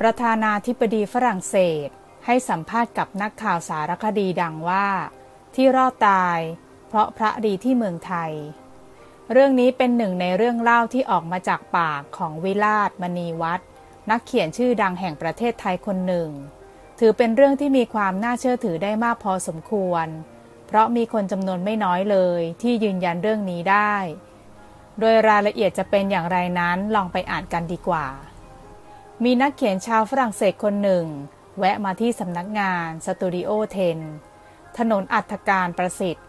ประธานาธิบดีฝรั่งเศส ให้สัมภาษณ์กับนักข่าวสารคดีดังว่า ที่รอดตาย เพราะพระดีที่เมืองไทย เรื่องนี้เป็นหนึ่งในเรื่องเล่าที่ออกมาจากปากของวิลาศมณีวัฒนักเขียนชื่อดังแห่งประเทศไทยคนหนึ่ง ถือเป็นเรื่องที่มีความน่าเชื่อถือได้มากพอสมควร เพราะมีคนจำนวนไม่น้อยเลยที่ยืนยันเรื่องนี้ได้ โดยรายละเอียดจะเป็นอย่างไรนั้นลองไปอ่านกันดีกว่า มีนักเขียนชาวฝรั่งเศสคนหนึ่ง แวะมาที่สำนักงานสตูดิโอเทนถนนอัฐการประสิทธิ์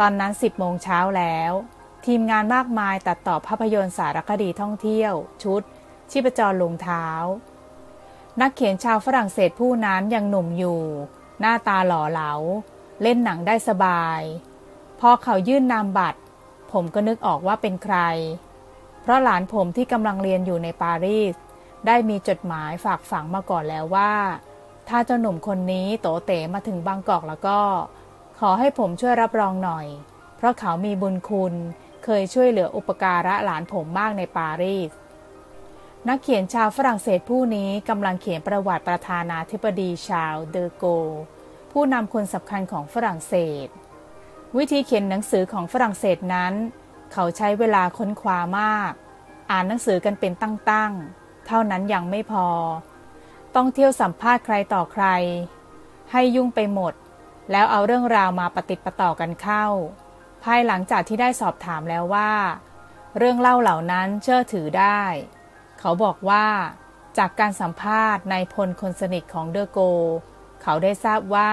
ตอนนั้น 10โมงเช้าแล้ว ทีมงานมากมายตัดต่อภาพยนตร์สารคดีท่องเที่ยว ชุด ชีพจรลงเท้า นักเขียนชาวฝรั่งเศสผู้นั้นยังหนุ่มอยู่ หน้าตาหล่อเหลา เล่นหนังได้สบาย พอเขายื่นนามบัตร ผมก็นึกออกว่าเป็นใคร เพราะหลานผมที่กำลังเรียนอยู่ในปารีส ได้มีจดหมายฝากฝังมาก่อนแล้วว่า ถ้าเจ้าหนุ่มคนนี้โตเต๋มาถึงบางกอกแล้วก็ ขอให้ผมช่วยรับรองหน่อย เพราะเขามีบุญคุณเคยช่วยเหลืออุปการะหลานผมมากในปารีสนักเขียนชาวฝรั่งเศสผู้นี้กำลังเขียนประวัติประธานาธิบดีชาวเดอโก ผู้นำคนสำคัญของฝรั่งเศส วิธีเขียนหนังสือของฝรั่งเศสนั้น เขาใช้เวลาค้นคว้ามาก อ่านหนังสือกันเป็นตั้งๆ เท่านั้นยังไม่พอ ต้องเที่ยวสัมภาษณ์ใครต่อใคร ให้ยุ่งไปหมด แล้วเอาเรื่องราวมาปฏิปต่อกันเข้า ภายหลังจากที่ได้สอบถามแล้วว่า เรื่องเล่าเหล่านั้นเชื่อถือได้ เขาบอกว่าจากการสัมภาษณ์นายพลคนสนิทของเดอโก เขาได้ทราบว่า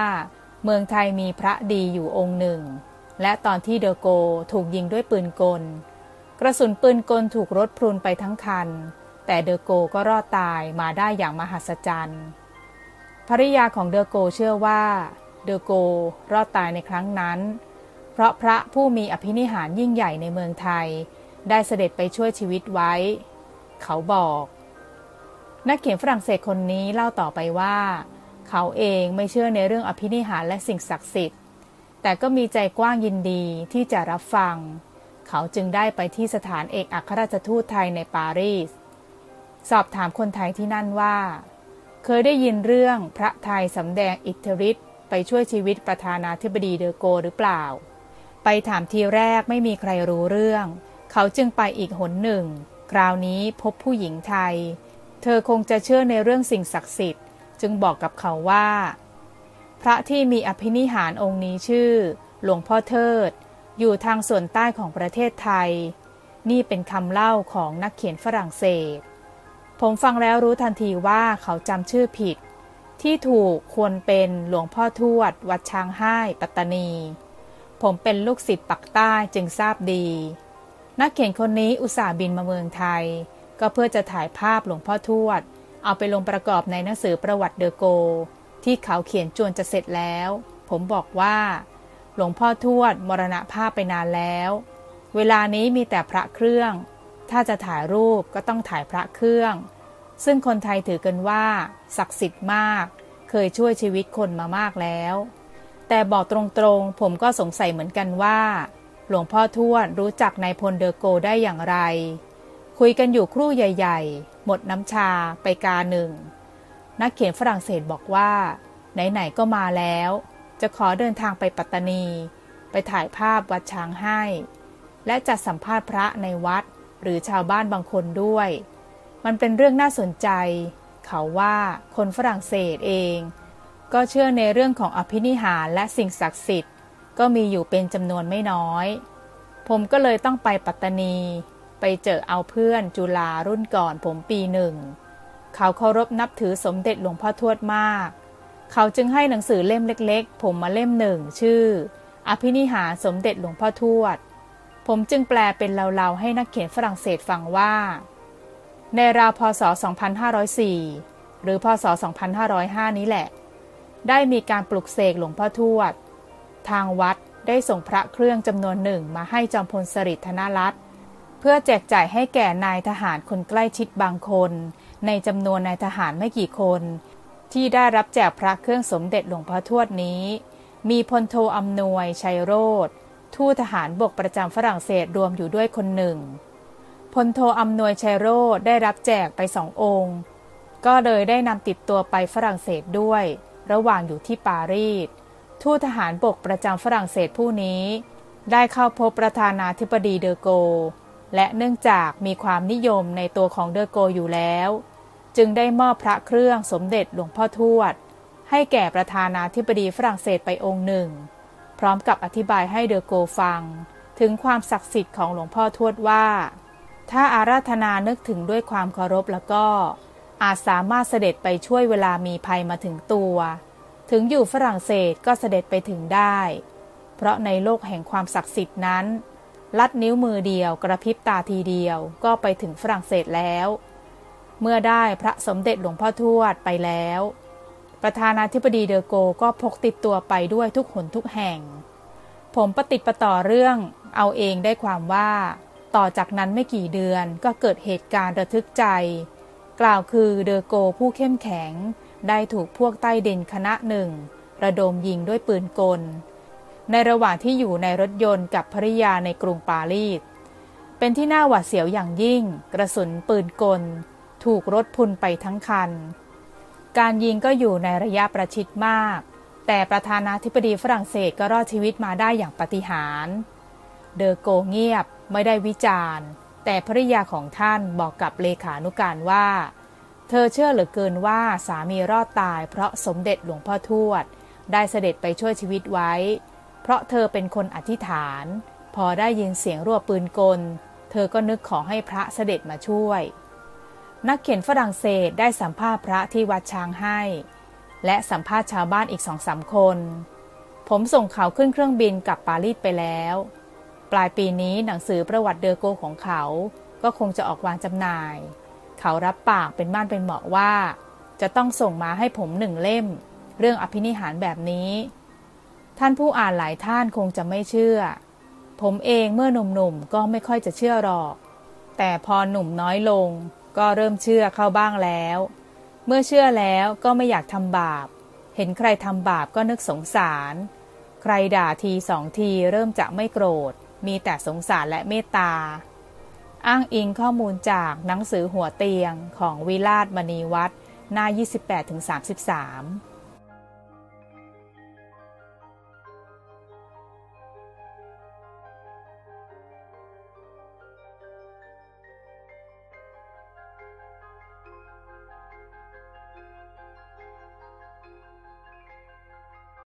เมืองไทยมีพระดีอยู่องค์หนึ่ง และตอนที่เดอโกถูกยิงด้วยปืนกล กระสุนปืนกลถูกรถพรุนไปทั้งคัน แต่เดอโกก็รอดตายมาได้อย่างมหัศจรรย์ภริยาของเดอโกเชื่อว่า เดอโกรอดตายในครั้งนั้น เพราะพระผู้มีอภินิหารยิ่งใหญ่ในเมืองไทย ได้เสด็จไปช่วยชีวิตไว้ เขาบอก นักเขียนฝรั่งเศสคนนี้เล่าต่อไปว่า เขาเองไม่เชื่อในเรื่องอภินิหารและสิ่งศักดิ์สิทธิ์ แต่ก็มีใจกว้างยินดีที่จะรับฟัง เขาจึงได้ไปที่สถานเอกอัครราชทูตไทยในปารีส สอบถามคนไทยที่นั่นว่า เคยได้ยินเรื่องพระไทยสำแดงอิทธิฤทธิ์ไปช่วยชีวิตประธานาธิบดีเดอโกหรือเปล่า ไปถามทีแรกไม่มีใครรู้เรื่อง เขาจึงไปอีกหนหนึ่ง คราวนี้พบผู้หญิงไทย เธอคงจะเชื่อในเรื่องสิ่งศักดิ์สิทธิ์ จึงบอกกับเขาว่า พระที่มีอภินิหารองค์นี้ชื่อ หลวงพ่อเทิด อยู่ทางส่วนใต้ของประเทศไทย นี่เป็นคำเล่าของนักเขียนฝรั่งเศส ผมฟังแล้วรู้ทันทีว่าเขาจำชื่อผิด ที่ถูกควรเป็นหลวงพ่อทวด วัดช้างห้ายปัตตานี ผมเป็นลูกศิษย์ปักใต้จึงทราบดี นักเขียนคนนี้อุตส่าห์บินมาเมืองไทย ก็เพื่อจะถ่ายภาพหลวงพ่อทวด เอาไปลงประกอบในหนังสือประวัติเดอโก ที่เขาเขียนจวนจะเสร็จแล้ว ผมบอกว่า หลวงพ่อทวดมรณภาพไปนานแล้ว เวลานี้มีแต่พระเครื่อง ถ้าจะถ่ายรูปก็ต้องถ่ายพระเครื่อง ซึ่งคนไทยถือกันว่า ศักดิ์สิทธิ์มาก เคยช่วยชีวิตคนมามากแล้ว แต่บอกตรงๆ ผมก็สงสัยเหมือนกันว่า หลวงพ่อทวดรู้จักนายพลเดอโกได้อย่างไร คุยกันอยู่ครู่ใหญ่ ๆ หมดน้ำชาไปกาหนึ่ง นักเขียนฝรั่งเศสบอกว่า ไหนๆก็มาแล้ว จะขอเดินทางไปปัตตานี ไปถ่ายภาพวัดช้างให้ และจัดสัมภาษณ์พระในวัด หรือชาวบ้านบางคนด้วย มันเป็นเรื่องน่าสนใจ เขาว่าคนฝรั่งเศสเอง ก็เชื่อในเรื่องของอภินิหารและสิ่งศักดิ์สิทธิ์ ก็มีอยู่เป็นจำนวนไม่น้อย ผมก็เลยต้องไปปัตตานี ไปเจอเอาเพื่อนจุฬารุ่นก่อนผมปีหนึ่ง เขาเคารพนับถือสมเด็จหลวงพ่อทวดมาก เขาจึงให้หนังสือเล่มเล็ก ๆ ผมมาเล่มหนึ่งชื่อ อภินิหารสมเด็จหลวงพ่อทวด ผมจึงแปลเป็นเล่าๆให้นักเขียนฝรั่งเศสฟังว่า ในราวพศ 2504 หรือพศ 2505 นี้แหละ ได้มีการปลุกเสกหลวงพ่อทวด ทางวัดได้ส่งพระเครื่องจำนวนหนึ่งมาให้จอมพลสฤษดิ์ธนรัตน์เพื่อแจกจ่ายให้แก่นายทหารคนใกล้ชิดบางคน ในจำนวนนายทหารไม่กี่คน ที่ได้รับแจกพระเครื่องสมเด็จหลวงพ่อทวดนี้ มีพลโทอำนวยชัยโรธ ทูตทหารบกประจำฝรั่งเศสรวมอยู่ด้วยคนหนึ่งพลโทอำนวยชัยโรธได้รับแจกไปสององค์ ก็เลยได้นำติดตัวไปฝรั่งเศสด้วย ระหว่างอยู่ที่ปารีสทูตทหารบกประจำฝรั่งเศสผู้นี้ ได้เข้าพบประธานาธิบดีเดอโก และเนื่องจากมีความนิยมในตัวของเดอโกอยู่แล้ว จึงได้มอบพระเครื่องสมเด็จหลวงพ่อทวด ให้แก่ประธานาธิบดีฝรั่งเศสไปองค์หนึ่ง ร้อมกับอธิบายให้เดอโกฟัง ถึงความศักดิ์สิทธิ์ของหลวงพ่อทวดว่า ถ้าอาราธนานึกถึงด้วยความเคารพแล้วก็ อาจสามารถเสด็จไปช่วยเวลามีภัยมาถึงตัว ถึงอยู่ฝรั่งเศสก็เสด็จไปถึงได้ เพราะในโลกแห่งความศักดิ์สิทธิ์นั้น ลัดนิ้วมือเดียวกระพริบตาทีเดียวก็ไปถึงฝรั่งเศสแล้ว เมื่อได้พระสมเด็จหลวงพ่อทวดไปแล้วประธานาธิบดีเดอโกก็พกติดตัวไปด้วยทุกหนทุกแห่ง ผมปฏิปต่อเรื่องเอาเองได้ความว่า ต่อจากนั้นไม่กี่เดือนก็เกิดเหตุการณ์ระทึกใจ กล่าวคือเดอโกผู้เข้มแข็ง ได้ถูกพวกใต้ดินคณะหนึ่ง ระดมยิงด้วยปืนกล ในระหว่างที่อยู่ในรถยนต์กับภริยาในกรุงปารีสเป็นที่น่าหวาดเสียวอย่างยิ่ง กระสุนปืนกล ถูกรถพุนไปทั้งคัน การยิงก็อยู่ในระยะประชิดมาก แต่ประธานาธิบดีฝรั่งเศสก็รอดชีวิตมาได้อย่างปาฏิหาริย์ เดอโกเงียบไม่ได้วิจารณ์ แต่ภริยาของท่านบอกกับเลขานุการว่า เธอเชื่อเหลือเกินว่าสามีรอดตาย เพราะสมเด็จหลวงพ่อทวด ได้เสด็จไปช่วยชีวิตไว้ เพราะเธอเป็นคนอธิษฐาน พอได้ยินเสียงรัวปืนกล เธอก็นึกขอให้พระเสด็จมาช่วย นักเขียนฝรั่งเศสได้สัมภาษณ์พระที่วัดช้างให้ และสัมภาษณ์ชาวบ้านอีกสองสามคน ผมส่งเขาขึ้นเครื่องบินกลับปารีสไปแล้ว ปลายปีนี้หนังสือประวัติเดอโกของเขา ก็คงจะออกวางจำหน่าย เขารับปากเป็นบ้านเป็นเหมาะว่า จะต้องส่งมาให้ผมหนึ่งเล่ม เรื่องอภินิหารแบบนี้ ท่านผู้อ่านหลายท่านคงจะไม่เชื่อ ผมเองเมื่อหนุ่มๆก็ไม่ค่อยจะเชื่อหรอก แต่พอหนุ่มน้อยลงก็เริ่มเชื่อเข้าบ้างแล้ว เมื่อเชื่อแล้วก็ไม่อยากทำบาป เห็นใครทำบาปก็นึกสงสาร ใครด่าทีสองทีเริ่มจะไม่โกรธ มีแต่สงสารและเมตตา อ้างอิงข้อมูลจากหนังสือหัวเตียงของวิราชมณีวัดหน้า 28-33